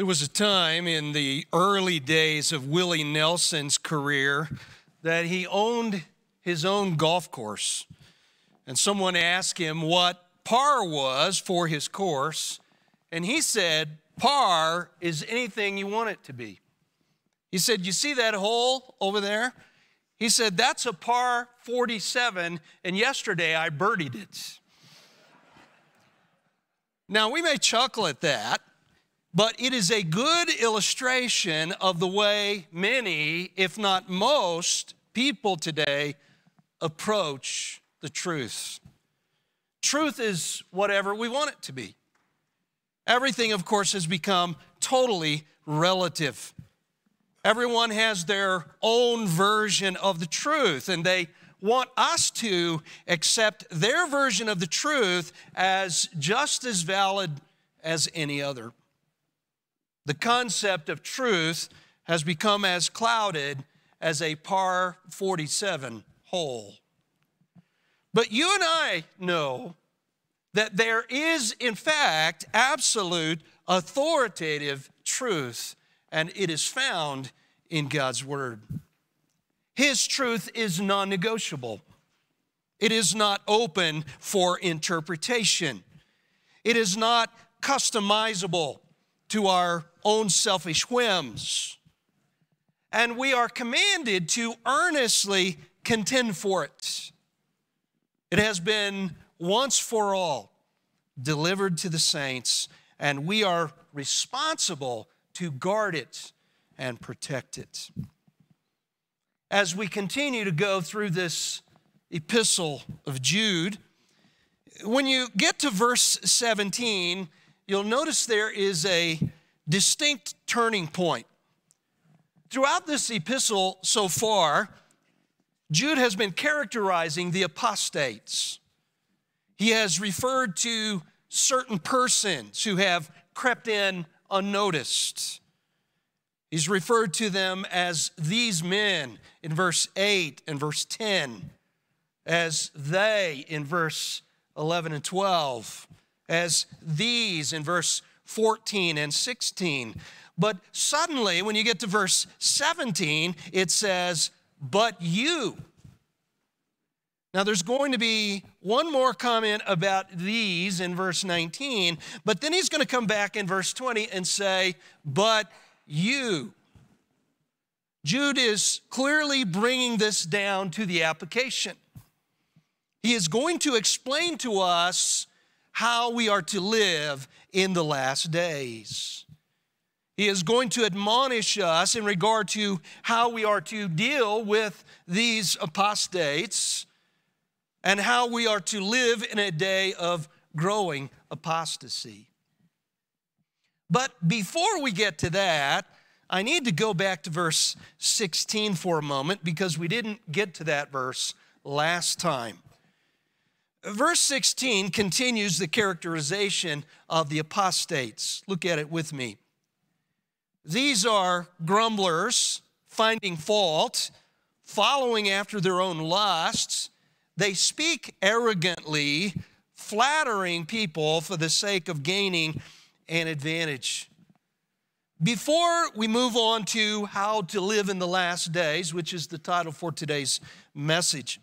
There was a time in the early days of Willie Nelson's career that he owned his own golf course. And someone asked him what par was for his course. And he said, Par is anything you want it to be. He said, You see that hole over there? He said, That's a par 47, and yesterday I birdied it. now, we may chuckle at that, but it is a good illustration of the way many, if not most, people today approach the truth. Truth is whatever we want it to be. Everything, of course, has become totally relative. Everyone has their own version of the truth, and they want us to accept their version of the truth as just as valid as any other. The concept of truth has become as clouded as a par 47 hole. But you and I know that there is, in fact, absolute authoritative truth, and it is found in God's Word. His truth is non negotiable, it is not open for interpretation, it is not customizable to our own selfish whims. And we are commanded to earnestly contend for it. It has been once for all delivered to the saints, and we are responsible to guard it and protect it. As we continue to go through this epistle of Jude, when you get to verse 17, you'll notice there is a distinct turning point. Throughout this epistle so far, Jude has been characterizing the apostates. He has referred to certain persons who have crept in unnoticed. He's referred to them as these men in verse 8 and verse 10, as they in verse 11 and 12, as these in verse 14 and 16. But suddenly, when you get to verse 17, it says, But you. Now, there's going to be one more comment about these in verse 19, but then he's going to come back in verse 20 and say, But you. Jude is clearly bringing this down to the application. He is going to explain to us how we are to live in the last days. He is going to admonish us in regard to how we are to deal with these apostates and how we are to live in a day of growing apostasy. But before we get to that, I need to go back to verse 16 for a moment because we didn't get to that verse last time. Verse 16 continues the characterization of the apostates. Look at it with me. These are grumblers, finding fault, following after their own lusts. They speak arrogantly, flattering people for the sake of gaining an advantage. Before we move on to how to live in the last days, which is the title for today's message,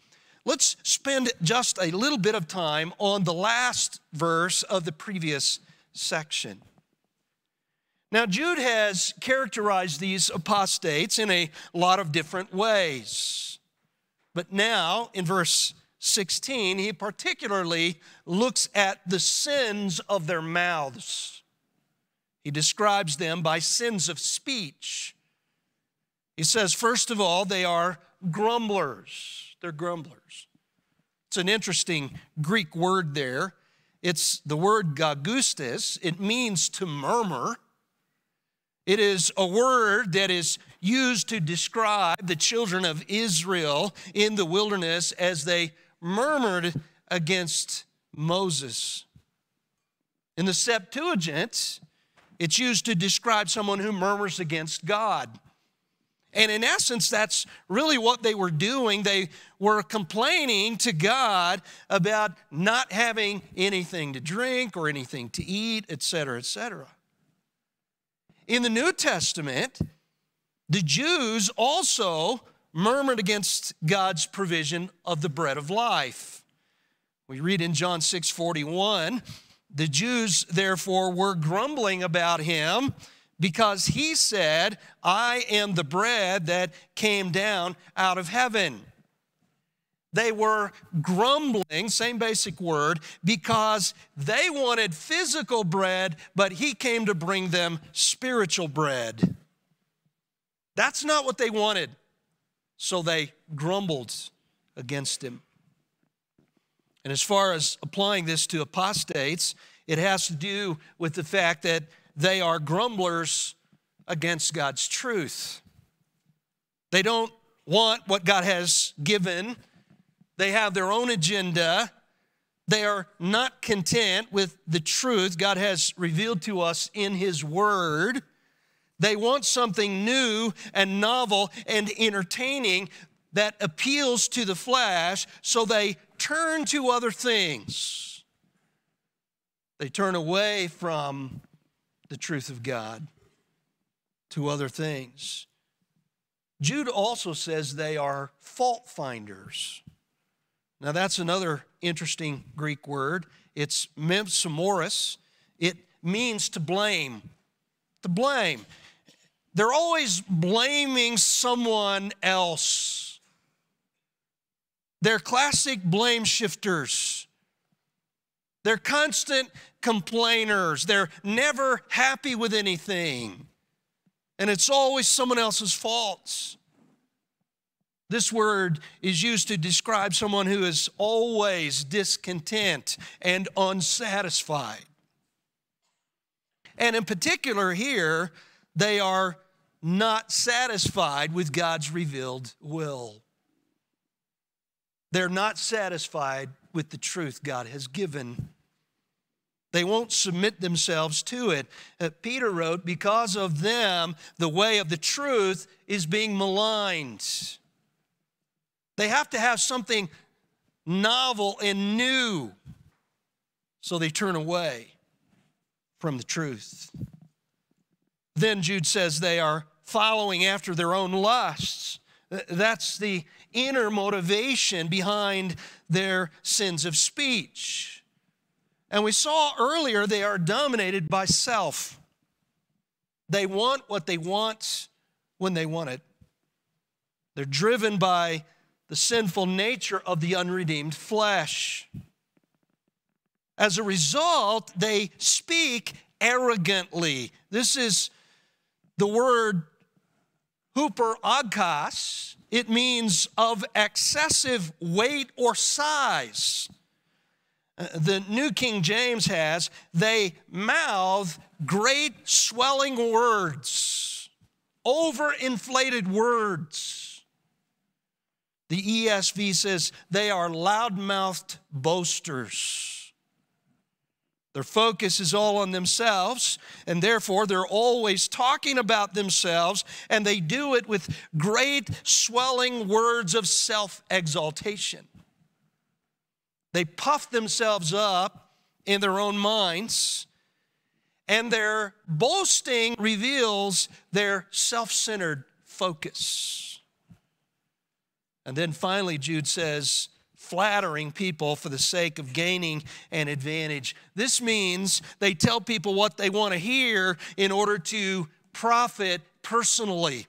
Let's spend just a little bit of time on the last verse of the previous section. Now, Jude has characterized these apostates in a lot of different ways. But now, in verse 16, he particularly looks at the sins of their mouths. He describes them by sins of speech. He says, first of all, they are grumblers. They're grumblers. It's an interesting Greek word there. It's the word gongustes. It means to murmur. It is a word that is used to describe the children of Israel in the wilderness as they murmured against Moses. In the Septuagint, it's used to describe someone who murmurs against God. And in essence, that's really what they were doing. They were complaining to God about not having anything to drink or anything to eat, etc., etc. in the New Testament, the Jews also murmured against God's provision of the bread of life. We read in John 6 41, the Jews therefore were grumbling about him because he said, I am the bread that came down out of heaven. They were grumbling, same basic word, because they wanted physical bread, but he came to bring them spiritual bread. That's not what they wanted. So they grumbled against him. And as far as applying this to apostates, it has to do with the fact that they are grumblers against God's truth. They don't want what God has given they have their own agenda. They are not content with the truth God has revealed to us in His Word. They want something new and novel and entertaining that appeals to the flesh, so they turn to other things. They turn away from the truth of God to other things. Jude also says they are fault finders. Now, that's another interesting Greek word. It's mempsimoiros. It means to blame. To blame. They're always blaming someone else. They're classic blame shifters. They're constant complainers. They're never happy with anything. And it's always someone else's faults. This word is used to describe someone who is always discontent and unsatisfied. And in particular, here, they are not satisfied with God's revealed will. They're not satisfied with the truth God has given. They won't submit themselves to it. Uh, Peter wrote, Because of them, the way of the truth is being maligned. They have to have something novel and new. So they turn away from the truth. Then Jude says they are following after their own lusts. That's the inner motivation behind their sins of speech. And we saw earlier they are dominated by self. They want what they want when they want it. They're driven by the sinful nature of the unredeemed flesh. As a result, they speak arrogantly. This is the word huperagkos. It means of excessive weight or size. Uh, the New King James has, they mouth great swelling words, overinflated words. The ESV says they are loudmouthed boasters. Their focus is all on themselves, and therefore they're always talking about themselves, and they do it with great swelling words of self exaltation. They puff themselves up in their own minds, and their boasting reveals their self centered focus. And then finally, Jude says, flattering people for the sake of gaining an advantage. This means they tell people what they want to hear in order to profit personally.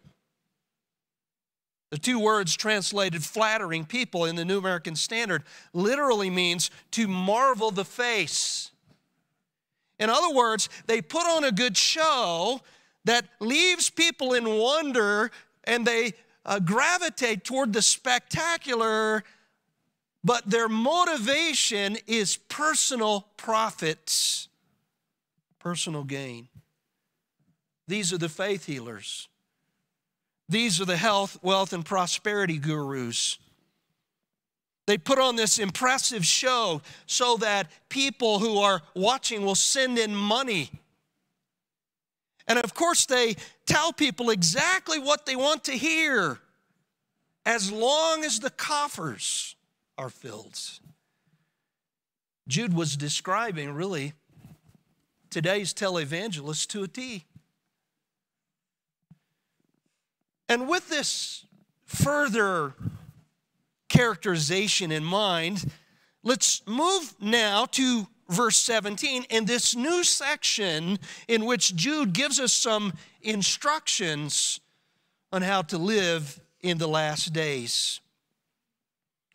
The two words translated flattering people in the New American Standard literally means to marvel the face. In other words, they put on a good show that leaves people in wonder and they uh, gravitate toward the spectacular, but their motivation is personal profits, personal gain. These are the faith healers. These are the health, wealth, and prosperity gurus. They put on this impressive show so that people who are watching will send in money and of course, they tell people exactly what they want to hear as long as the coffers are filled. Jude was describing really today's televangelist to a T. And with this further characterization in mind, let's move now to verse 17 in this new section in which Jude gives us some instructions on how to live in the last days.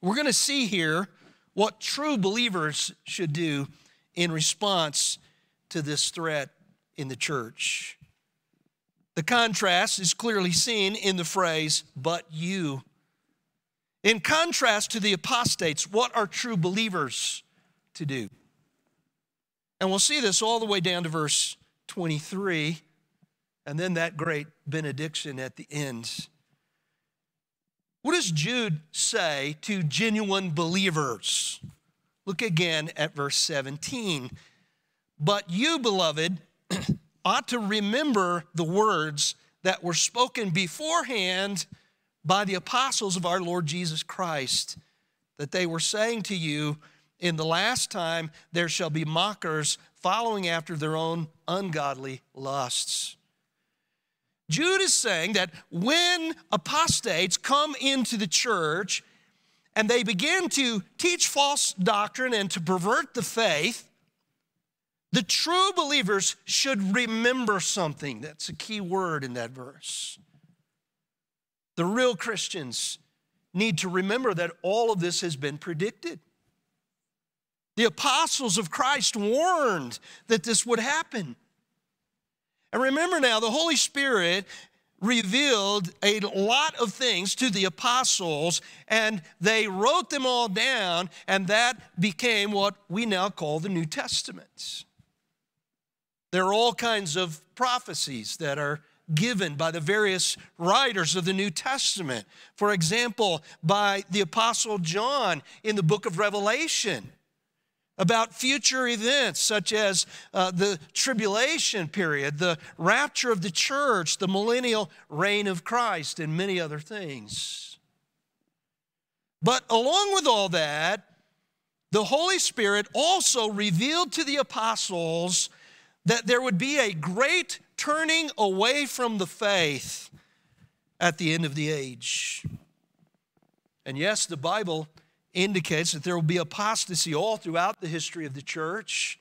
We're going to see here what true believers should do in response to this threat in the church. The contrast is clearly seen in the phrase, but you. In contrast to the apostates, what are true believers to do? And we'll see this all the way down to verse 23, and then that great benediction at the end. What does Jude say to genuine believers? Look again at verse 17. But you, beloved, ought to remember the words that were spoken beforehand by the apostles of our Lord Jesus Christ, that they were saying to you, In the last time there shall be mockers following after their own ungodly lusts. Jude is saying that when apostates come into the church and they begin to teach false doctrine and to pervert the faith, the true believers should remember something. That's a key word in that verse. The real Christians need to remember that all of this has been predicted. The apostles of Christ warned that this would happen. And remember now, the Holy Spirit revealed a lot of things to the apostles, and they wrote them all down, and that became what we now call the New Testament. There are all kinds of prophecies that are given by the various writers of the New Testament. For example, by the Apostle John in the book of Revelation about future events such as uh, the tribulation period, the rapture of the church, the millennial reign of Christ, and many other things. But along with all that, the Holy Spirit also revealed to the apostles that there would be a great turning away from the faith at the end of the age. And yes, the Bible indicates that there will be apostasy all throughout the history of the church,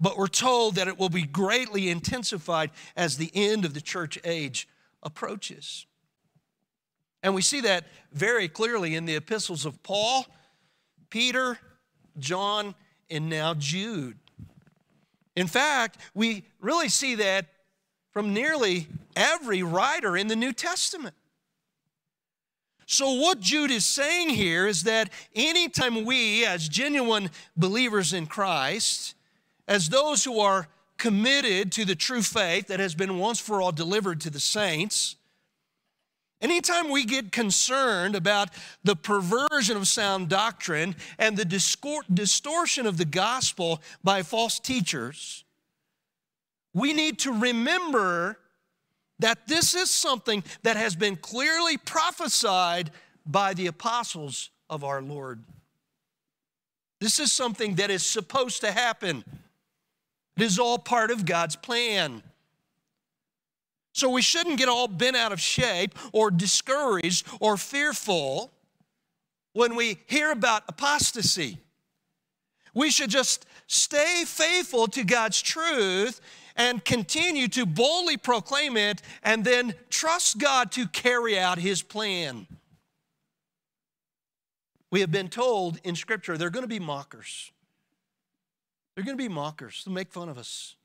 but we're told that it will be greatly intensified as the end of the church age approaches. And we see that very clearly in the epistles of Paul, Peter, John, and now Jude. In fact, we really see that from nearly every writer in the New Testament. So, what Jude is saying here is that anytime we, as genuine believers in Christ, as those who are committed to the true faith that has been once for all delivered to the saints, Anytime we get concerned about the perversion of sound doctrine and the distortion of the gospel by false teachers, we need to remember that this is something that has been clearly prophesied by the apostles of our Lord. This is something that is supposed to happen. It is all part of God's plan. So we shouldn't get all bent out of shape or discouraged or fearful when we hear about apostasy. We should just stay faithful to God's truth and continue to boldly proclaim it and then trust God to carry out His plan. We have been told in Scripture there are going to be mockers. They're going to be mockers. They'll make fun of us.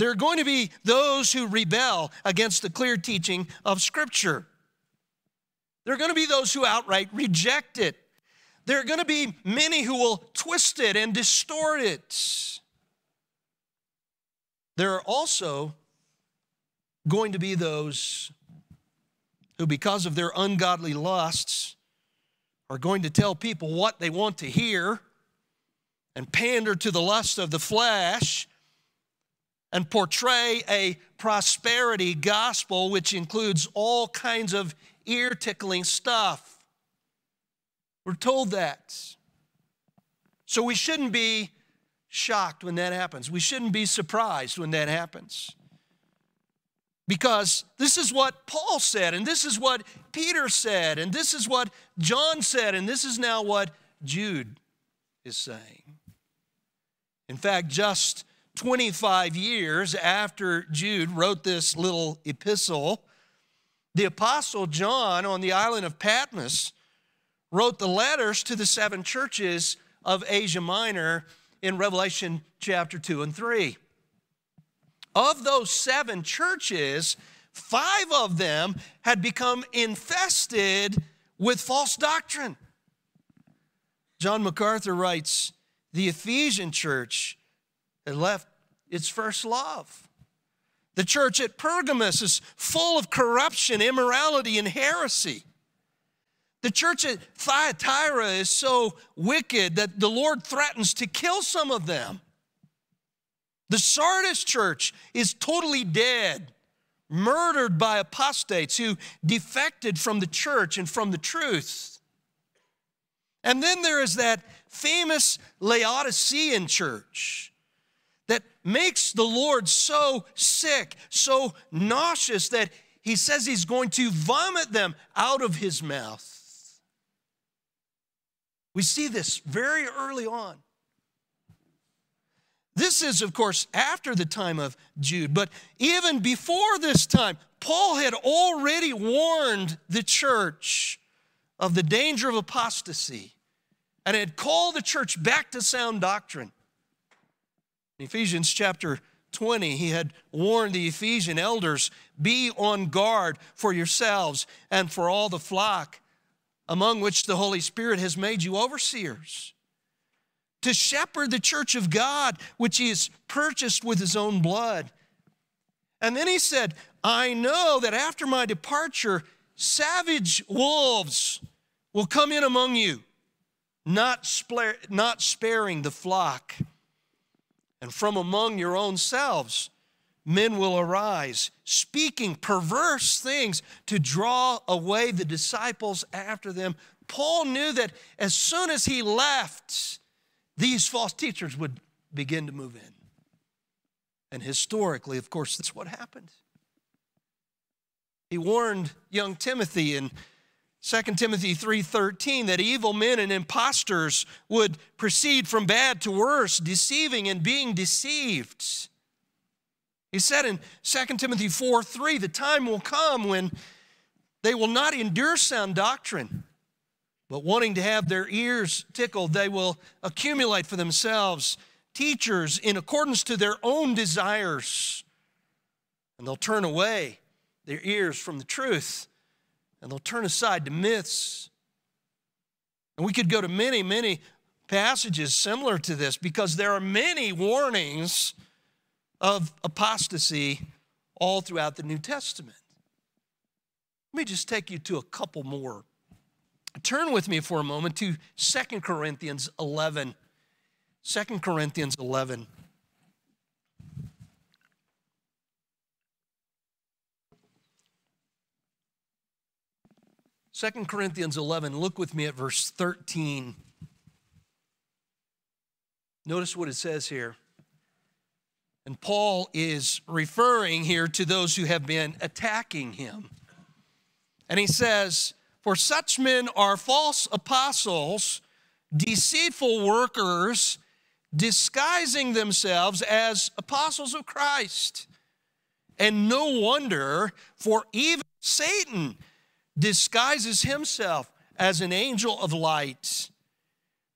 There are going to be those who rebel against the clear teaching of Scripture. There are going to be those who outright reject it. There are going to be many who will twist it and distort it. There are also going to be those who, because of their ungodly lusts, are going to tell people what they want to hear and pander to the lust of the flesh and portray a prosperity gospel which includes all kinds of ear tickling stuff. We're told that. So we shouldn't be shocked when that happens. We shouldn't be surprised when that happens. Because this is what Paul said, and this is what Peter said, and this is what John said, and this is now what Jude is saying. In fact, just 25 years after Jude wrote this little epistle, the Apostle John on the island of Patmos wrote the letters to the seven churches of Asia Minor in Revelation chapter 2 and 3. Of those seven churches, five of them had become infested with false doctrine. John MacArthur writes the Ephesian church had left its first love. The church at Pergamos is full of corruption, immorality, and heresy. The church at Thyatira is so wicked that the Lord threatens to kill some of them. The Sardis church is totally dead, murdered by apostates who defected from the church and from the truth. And then there is that famous Laodicean church that makes the Lord so sick, so nauseous that he says he's going to vomit them out of his mouth. We see this very early on. This is, of course, after the time of Jude, but even before this time, Paul had already warned the church of the danger of apostasy and had called the church back to sound doctrine. In Ephesians chapter 20, he had warned the Ephesian elders be on guard for yourselves and for all the flock among which the Holy Spirit has made you overseers to shepherd the church of God, which he has purchased with his own blood. And then he said, I know that after my departure, savage wolves will come in among you, not, spare, not sparing the flock. And from among your own selves, men will arise, speaking perverse things to draw away the disciples after them. Paul knew that as soon as he left, these false teachers would begin to move in. And historically, of course, that's what happened. He warned young Timothy in 2 Timothy 3:13 that evil men and impostors would proceed from bad to worse, deceiving and being deceived. He said in 2 Timothy 4:3, the time will come when they will not endure sound doctrine, but wanting to have their ears tickled, they will accumulate for themselves teachers in accordance to their own desires. And they'll turn away their ears from the truth and they'll turn aside to myths. And we could go to many, many passages similar to this because there are many warnings of apostasy all throughout the New Testament. Let me just take you to a couple more Turn with me for a moment to Second Corinthians 11. 2 Corinthians 11. Second Corinthians 11, look with me at verse 13. Notice what it says here. And Paul is referring here to those who have been attacking him. And he says, for such men are false apostles, deceitful workers, disguising themselves as apostles of Christ. And no wonder, for even Satan disguises himself as an angel of light.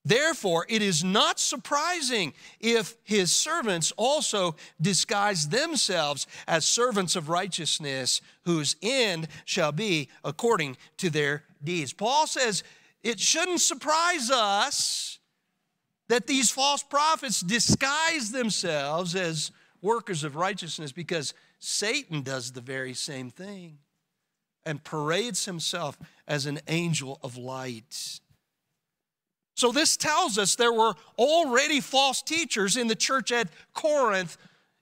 Therefore, it is not surprising if his servants also disguise themselves as servants of righteousness, whose end shall be according to their deeds. Paul says it shouldn't surprise us that these false prophets disguise themselves as workers of righteousness because Satan does the very same thing and parades himself as an angel of light. So, this tells us there were already false teachers in the church at Corinth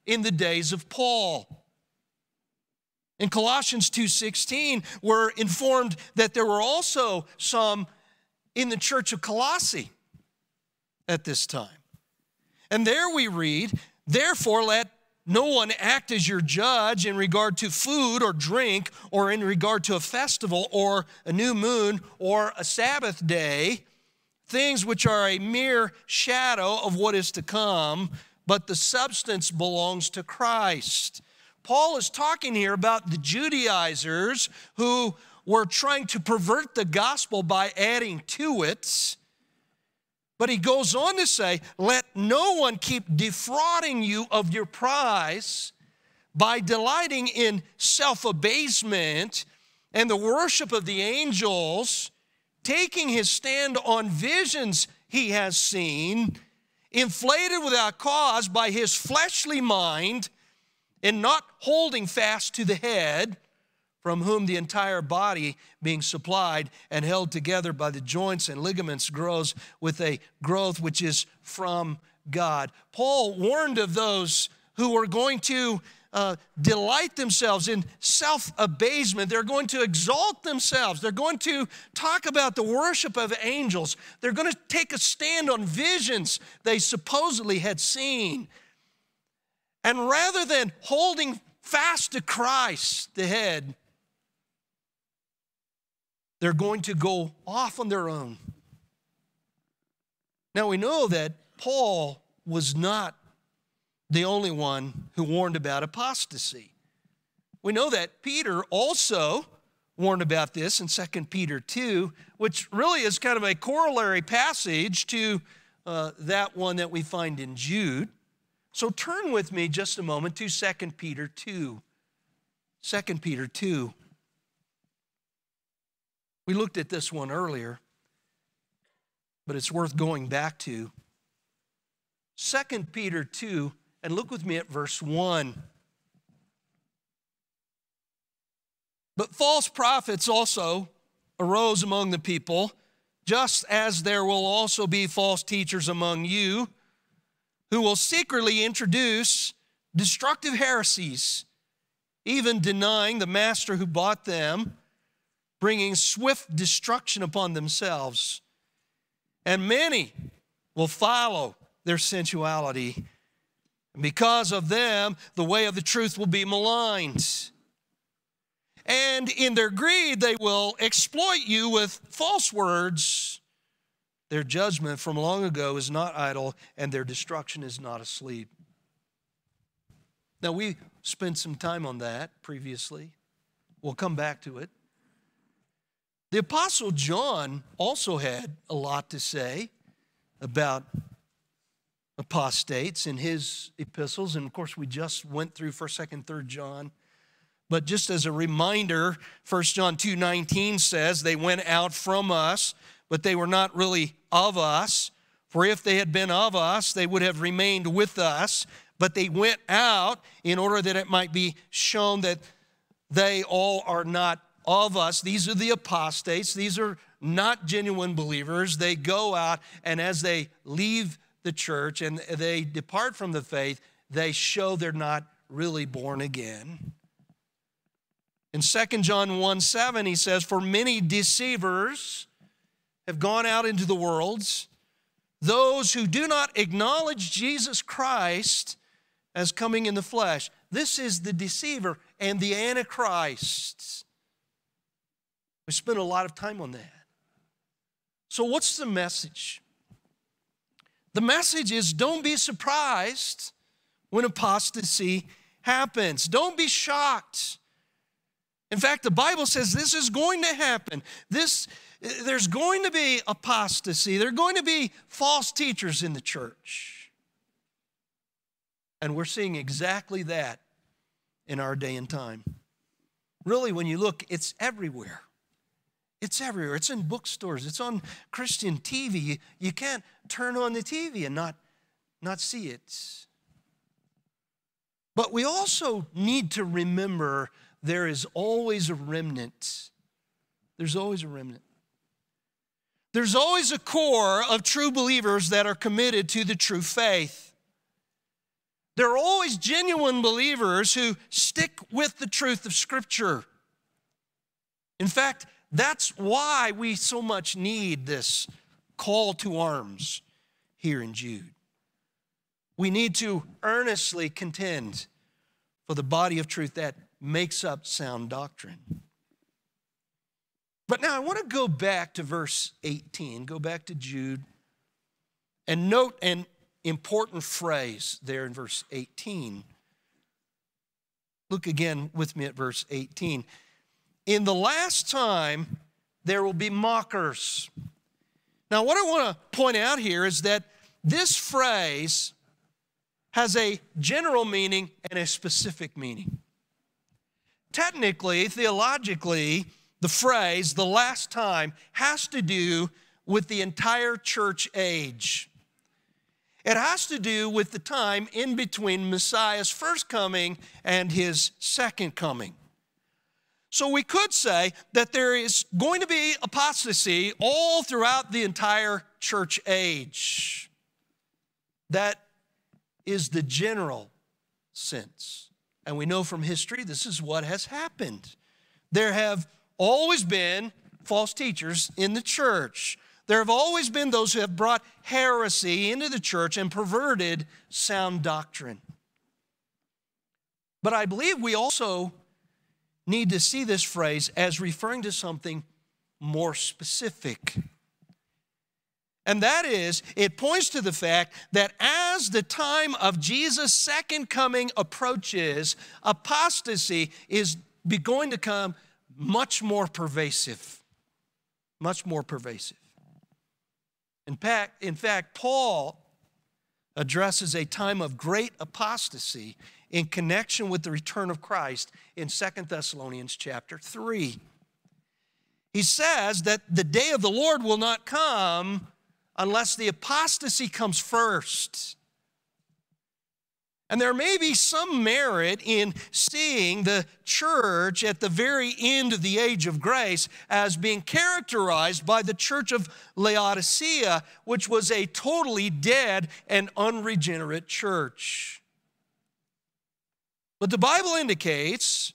in the days of Paul. In Colossians 2:16, we're informed that there were also some in the church of Colossae at this time. And there we read, therefore let no one act as your judge in regard to food or drink, or in regard to a festival, or a new moon, or a Sabbath day, things which are a mere shadow of what is to come, but the substance belongs to Christ. Paul is talking here about the Judaizers who were trying to pervert the gospel by adding to it. But he goes on to say, Let no one keep defrauding you of your prize by delighting in self abasement and the worship of the angels, taking his stand on visions he has seen, inflated without cause by his fleshly mind, and not holding fast to the head from whom the entire body, being supplied and held together by the joints and ligaments, grows with a growth which is from God. Paul warned of those who were going to uh, delight themselves in self abasement. They're going to exalt themselves. They're going to talk about the worship of angels. They're going to take a stand on visions they supposedly had seen. And rather than holding fast to Christ, the head, they're going to go off on their own. Now we know that Paul was not the only one who warned about apostasy. We know that Peter also warned about this in 2 Peter 2, which really is kind of a corollary passage to uh, that one that we find in Jude. So turn with me just a moment to 2 Peter 2. 2 Peter 2. We looked at this one earlier, but it's worth going back to. 2 Peter 2, and look with me at verse 1. But false prophets also arose among the people, just as there will also be false teachers among you who will secretly introduce destructive heresies, even denying the master who bought them bringing swift destruction upon themselves. And many will follow their sensuality. And because of them, the way of the truth will be maligned. And in their greed, they will exploit you with false words. Their judgment from long ago is not idle, and their destruction is not asleep. Now, we spent some time on that previously. We'll come back to it. The Apostle John also had a lot to say about apostates in his epistles. And of course, we just went through 1st, 2nd, 3rd John. But just as a reminder, 1 John 2 19 says, They went out from us, but they were not really of us. For if they had been of us, they would have remained with us. But they went out in order that it might be shown that they all are not of us. These are the apostates. These are not genuine believers. They go out, and as they leave the church and they depart from the faith, they show they're not really born again. In 2 John 1 7, he says, For many deceivers have gone out into the worlds, those who do not acknowledge Jesus Christ as coming in the flesh. This is the deceiver and the antichrist. We spent a lot of time on that. So, what's the message? The message is don't be surprised when apostasy happens, don't be shocked. In fact, the Bible says this is going to happen. This, there's going to be apostasy. There are going to be false teachers in the church. And we're seeing exactly that in our day and time. Really, when you look, it's everywhere. It's everywhere. It's in bookstores. It's on Christian TV. You, can't turn on the TV and not, not see it. But we also need to remember there is always a remnant. There's always a remnant. There's always a core of true believers that are committed to the true faith. There are always genuine believers who stick with the truth of Scripture. In fact, that's why we so much need this call to arms here in Jude. We need to earnestly contend for the body of truth that makes up sound doctrine. But now I want to go back to verse 18, go back to Jude, and note an important phrase there in verse 18. Look again with me at verse 18. In the last time, there will be mockers. Now, what I want to point out here is that this phrase has a general meaning and a specific meaning. Technically, theologically, the phrase, the last time, has to do with the entire church age. It has to do with the time in between Messiah's first coming and his second coming. So we could say that there is going to be apostasy all throughout the entire church age. That is the general sense. And we know from history this is what has happened. There have always been false teachers in the church. There have always been those who have brought heresy into the church and perverted sound doctrine. But I believe we also need to see this phrase as referring to something more specific. And that is, it points to the fact that as the time of Jesus' second coming approaches, apostasy is going to come much more pervasive. Much more pervasive. In fact, in fact, Paul addresses a time of great apostasy in connection with the return of Christ in Second Thessalonians chapter 3. He says that the day of the Lord will not come unless the apostasy comes first. And there may be some merit in seeing the church at the very end of the age of grace as being characterized by the church of Laodicea, which was a totally dead and unregenerate church. But the Bible indicates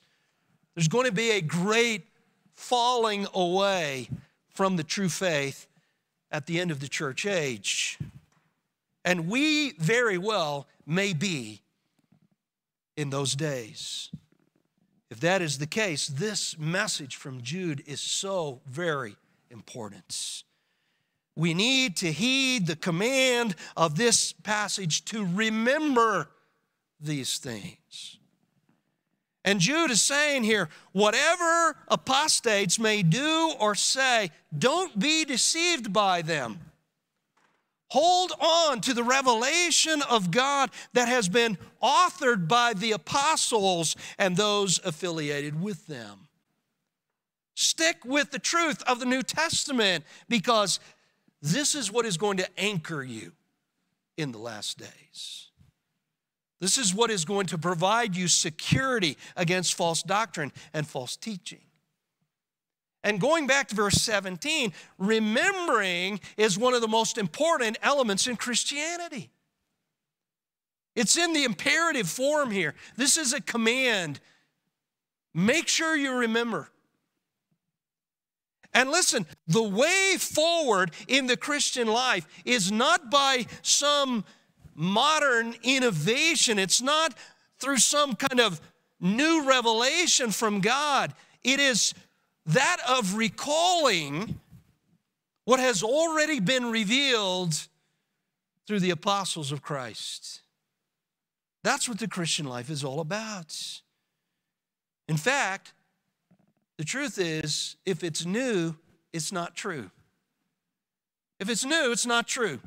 there's going to be a great falling away from the true faith at the end of the church age. And we very well may be in those days. If that is the case, this message from Jude is so very important. We need to heed the command of this passage to remember these things. And Jude is saying here whatever apostates may do or say, don't be deceived by them. Hold on to the revelation of God that has been authored by the apostles and those affiliated with them. Stick with the truth of the New Testament because this is what is going to anchor you in the last days. This is what is going to provide you security against false doctrine and false teaching. And going back to verse 17, remembering is one of the most important elements in Christianity. It's in the imperative form here. This is a command. Make sure you remember. And listen, the way forward in the Christian life is not by some modern innovation. It's not through some kind of new revelation from God. It is that of recalling what has already been revealed through the apostles of Christ. That's what the Christian life is all about. In fact, the truth is, if it's new, it's not true. If it's new, it's not true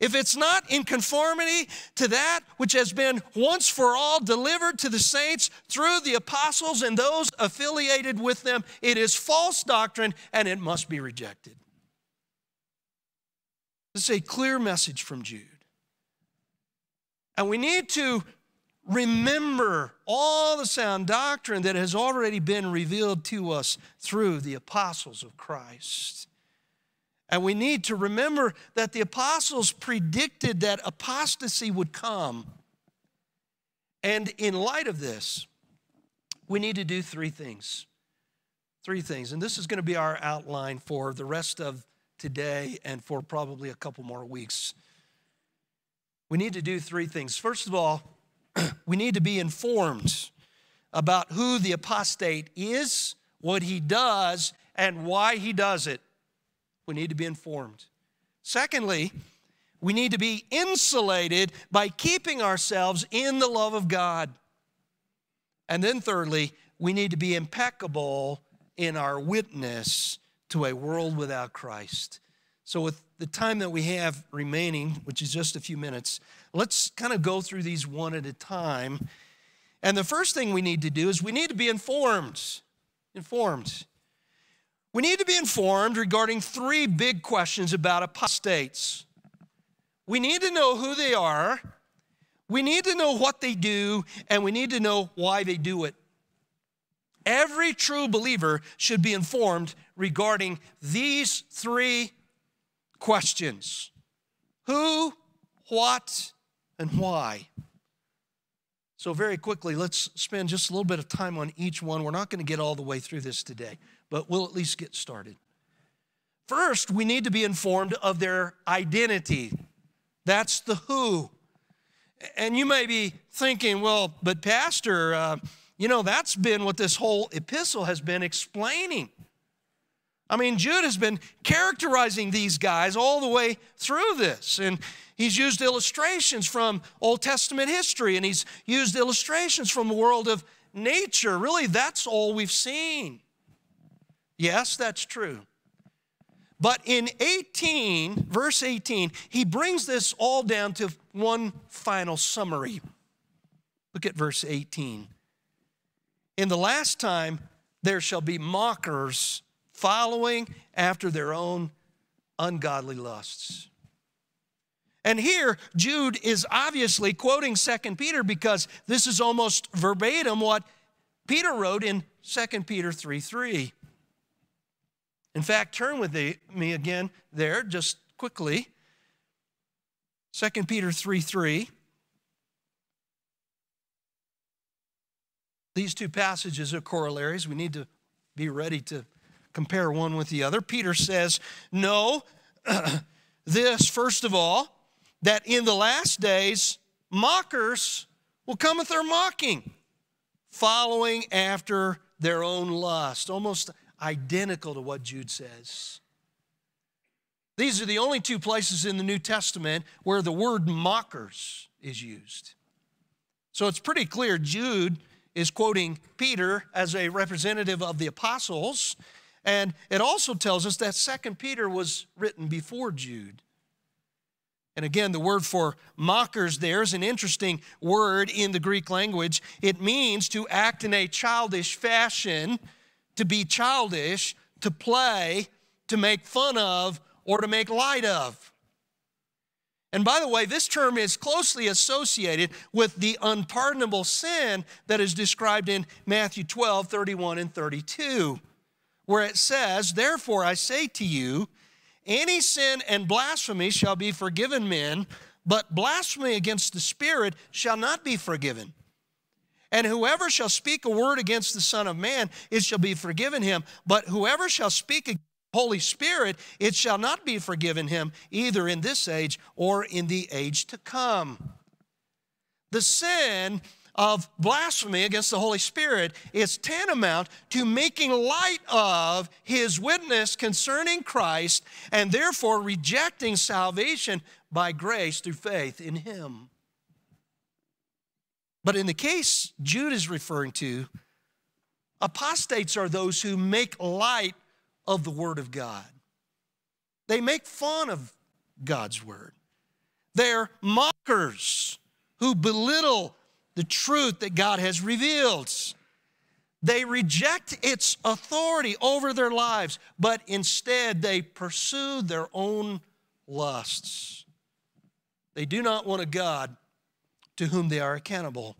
if it's not in conformity to that which has been once for all delivered to the saints through the apostles and those affiliated with them, it is false doctrine and it must be rejected. This is a clear message from Jude. And we need to remember all the sound doctrine that has already been revealed to us through the apostles of Christ. And we need to remember that the apostles predicted that apostasy would come. And in light of this, we need to do three things. Three things. And this is going to be our outline for the rest of today and for probably a couple more weeks. We need to do three things. First of all, we need to be informed about who the apostate is, what he does, and why he does it. We need to be informed. Secondly, we need to be insulated by keeping ourselves in the love of God. And then, thirdly, we need to be impeccable in our witness to a world without Christ. So, with the time that we have remaining, which is just a few minutes, let's kind of go through these one at a time. And the first thing we need to do is we need to be informed. Informed. We need to be informed regarding three big questions about apostates. We need to know who they are, we need to know what they do, and we need to know why they do it. Every true believer should be informed regarding these three questions who, what, and why. So, very quickly, let's spend just a little bit of time on each one. We're not going to get all the way through this today, but we'll at least get started. First, we need to be informed of their identity. That's the who. And you may be thinking, well, but Pastor, uh, you know, that's been what this whole epistle has been explaining. I mean, Jude has been characterizing these guys all the way through this. And he's used illustrations from Old Testament history and he's used illustrations from the world of nature. Really, that's all we've seen. Yes, that's true. But in 18, verse 18, he brings this all down to one final summary. Look at verse 18. In the last time, there shall be mockers following after their own ungodly lusts. And here, Jude is obviously quoting 2 Peter because this is almost verbatim what Peter wrote in 2 Peter 3 3. In fact, turn with me again there just quickly. 2 Peter 3 3. These two passages are corollaries. We need to be ready to compare one with the other. Peter says, No, this, first of all, that in the last days, mockers will come with their mocking, following after their own lust. Almost identical to what Jude says. These are the only two places in the New Testament where the word mockers is used. So it's pretty clear Jude is quoting Peter as a representative of the apostles. And it also tells us that Second Peter was written before Jude. And again, the word for mockers there is an interesting word in the Greek language. It means to act in a childish fashion, to be childish, to play, to make fun of, or to make light of. And by the way, this term is closely associated with the unpardonable sin that is described in Matthew 12, 31, and 32, where it says, Therefore I say to you, any sin and blasphemy shall be forgiven men, but blasphemy against the Spirit shall not be forgiven. And whoever shall speak a word against the Son of Man, it shall be forgiven him. But whoever shall speak against the Holy Spirit, it shall not be forgiven him either in this age or in the age to come. The sin of blasphemy against the Holy Spirit is tantamount to making light of his witness concerning Christ and therefore rejecting salvation by grace through faith in him. But in the case Jude is referring to, apostates are those who make light of the Word of God. They make fun of God's Word. They're mockers who belittle the truth that God has revealed. They reject its authority over their lives, but instead they pursue their own lusts. They do not want a God to whom they are accountable.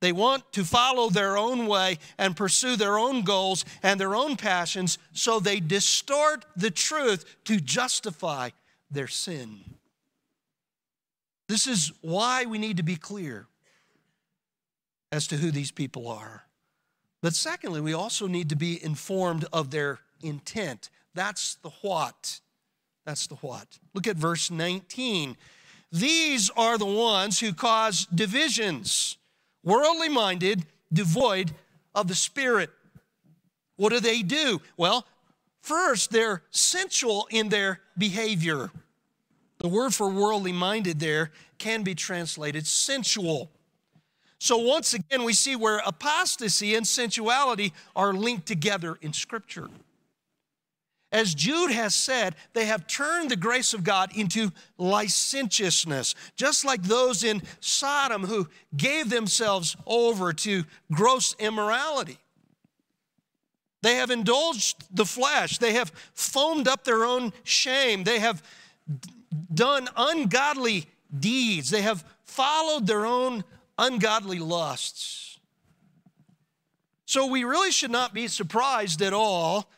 They want to follow their own way and pursue their own goals and their own passions, so they distort the truth to justify their sin. This is why we need to be clear as to who these people are. But secondly, we also need to be informed of their intent. That's the what. That's the what. Look at verse 19. These are the ones who cause divisions, worldly minded, devoid of the Spirit. What do they do? Well, first, they're sensual in their behavior. The word for worldly minded there can be translated sensual. So, once again, we see where apostasy and sensuality are linked together in Scripture. As Jude has said, they have turned the grace of God into licentiousness, just like those in Sodom who gave themselves over to gross immorality. They have indulged the flesh, they have foamed up their own shame, they have done ungodly deeds, they have followed their own ungodly lusts. So we really should not be surprised at all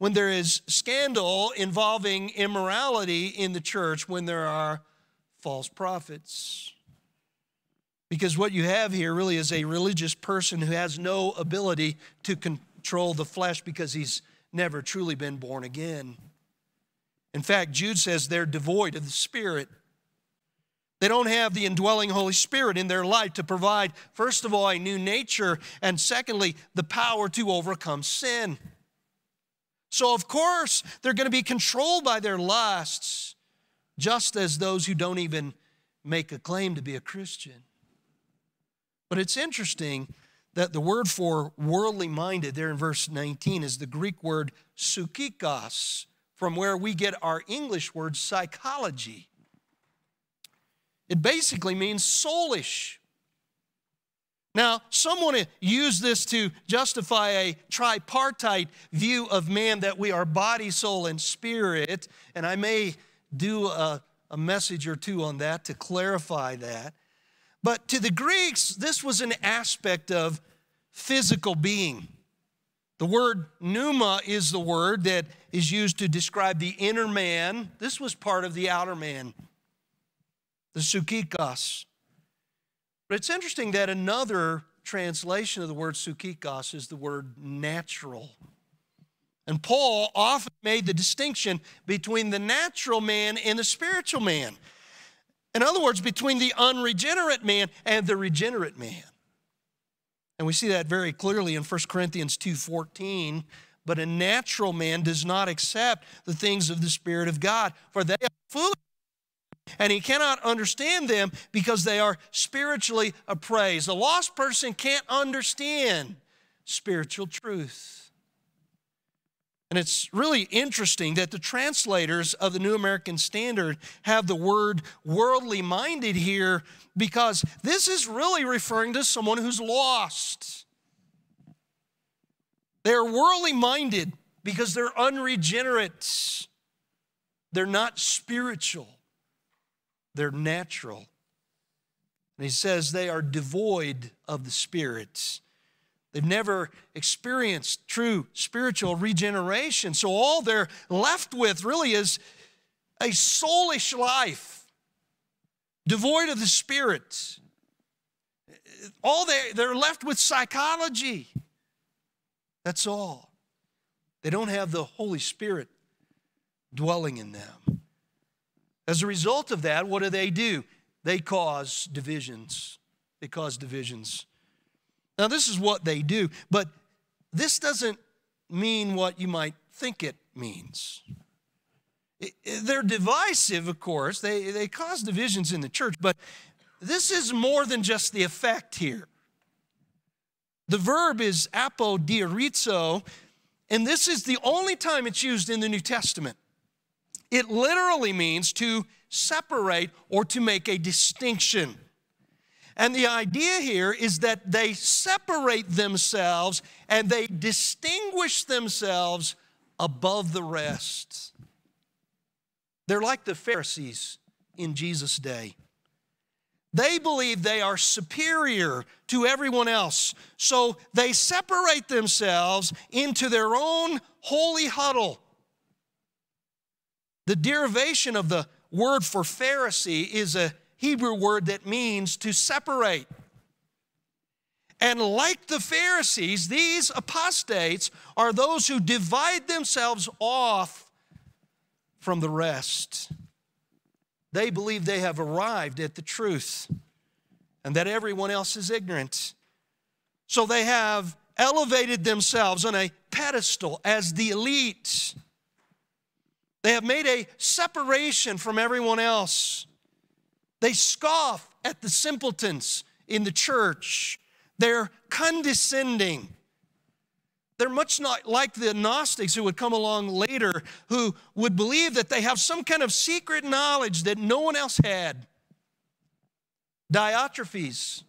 when there is scandal involving immorality in the church, when there are false prophets. Because what you have here really is a religious person who has no ability to control the flesh because he's never truly been born again. In fact, Jude says they're devoid of the Spirit. They don't have the indwelling Holy Spirit in their life to provide, first of all, a new nature, and secondly, the power to overcome sin. So, of course, they're going to be controlled by their lusts, just as those who don't even make a claim to be a Christian. But it's interesting that the word for worldly minded there in verse 19 is the Greek word psychikos, from where we get our English word psychology. It basically means soulish. Now, some want to use this to justify a tripartite view of man that we are body, soul, and spirit. And I may do a, a, message or two on that to clarify that. But to the Greeks, this was an aspect of physical being. The word pneuma is the word that is used to describe the inner man. This was part of the outer man, the psychikos. But it's interesting that another translation of the word psychikos is the word natural. And Paul often made the distinction between the natural man and the spiritual man. In other words, between the unregenerate man and the regenerate man. And we see that very clearly in 1 Corinthians 2:14, but a natural man does not accept the things of the spirit of God, for they are foolish and he cannot understand them because they are spiritually appraised. A lost person can't understand spiritual truth. And it's really interesting that the translators of the New American Standard have the word worldly minded here because this is really referring to someone who's lost. They're worldly minded because they're unregenerate, they're not spiritual they're natural. And he says they are devoid of the Spirit. They've never experienced true spiritual regeneration. So all they're left with really is a soulish life, devoid of the Spirit. All they, they're left with psychology. That's all. They don't have the Holy Spirit dwelling in them. As a result of that, what do they do? They cause divisions. They cause divisions. Now, this is what they do, but this doesn't mean what you might think it means. They're divisive, of course. They, they cause divisions in the church, but this is more than just the effect here. The verb is apodiorizo, and this is the only time it's used in the New Testament. It literally means to separate or to make a distinction. And the idea here is that they separate themselves and they distinguish themselves above the rest. They're like the Pharisees in Jesus' day. They believe they are superior to everyone else, so they separate themselves into their own holy huddle the derivation of the word for Pharisee is a Hebrew word that means to separate. And like the Pharisees, these apostates are those who divide themselves off from the rest. They believe they have arrived at the truth and that everyone else is ignorant. So they have elevated themselves on a pedestal as the elite. They have made a separation from everyone else. They scoff at the simpletons in the church. They're condescending. They're much not like the Gnostics who would come along later, who would believe that they have some kind of secret knowledge that no one else had. Diotrephes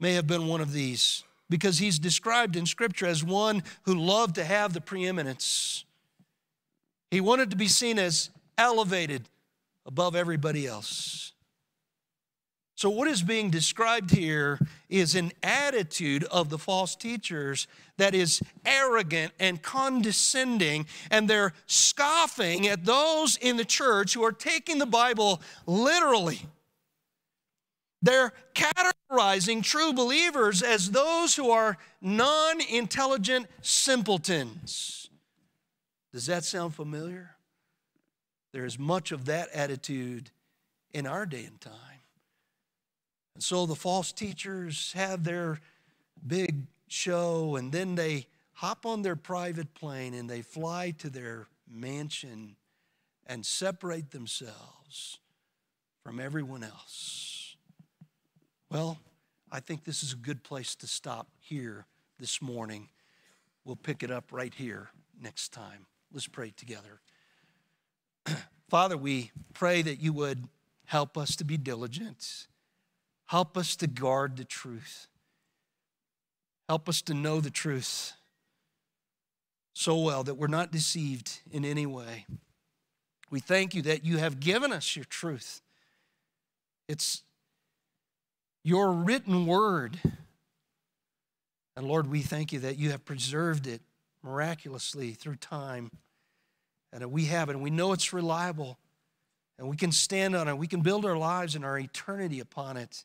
may have been one of these because he's described in Scripture as one who loved to have the preeminence. He wanted to be seen as elevated above everybody else. So, what is being described here is an attitude of the false teachers that is arrogant and condescending, and they're scoffing at those in the church who are taking the Bible literally. They're categorizing true believers as those who are non intelligent simpletons. Does that sound familiar? There is much of that attitude in our day and time. And so the false teachers have their big show, and then they hop on their private plane and they fly to their mansion and separate themselves from everyone else. Well, I think this is a good place to stop here this morning. We'll pick it up right here next time. Let's pray together. Father, we pray that you would help us to be diligent Help us to guard the truth. Help us to know the truth so well that we're not deceived in any way. We thank you that you have given us your truth. It's your written word. And Lord, we thank you that you have preserved it miraculously through time. And that we have it, and we know it's reliable. And we can stand on it. We can build our lives and our eternity upon it.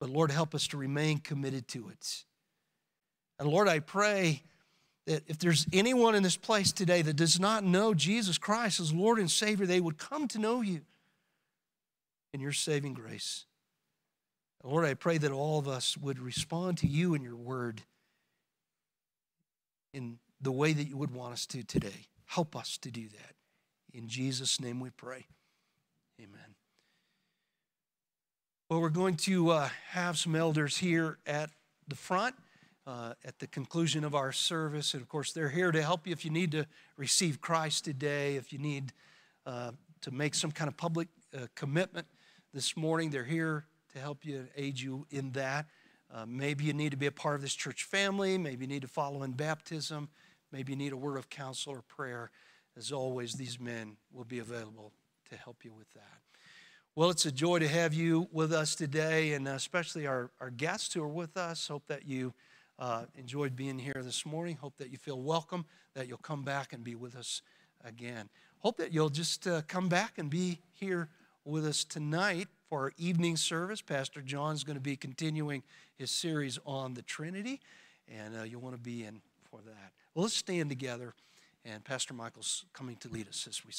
But Lord, help us to remain committed to it. And Lord, I pray that if there's anyone in this place today that does not know Jesus Christ as Lord and Savior, they would come to know you in your saving grace. And Lord, I pray that all of us would respond to you and your word in the way that you would want us to today. Help us to do that. In Jesus' name we pray. Amen. Well, we're going to uh, have some elders here at the front uh, at the conclusion of our service. And of course, they're here to help you if you need to receive Christ today, if you need uh, to make some kind of public uh, commitment this morning. They're here to help you, aid you in that. Uh, maybe you need to be a part of this church family. Maybe you need to follow in baptism. Maybe you need a word of counsel or prayer. As always, these men will be available to help you with that. Well, it's a joy to have you with us today, and especially our, our guests who are with us. Hope that you uh, enjoyed being here this morning. Hope that you feel welcome, that you'll come back and be with us again. Hope that you'll just uh, come back and be here with us tonight for our evening service. Pastor John's going to be continuing his series on the Trinity, and uh, you'll want to be in for that. Well, let's stand together, and Pastor Michael's coming to lead us as we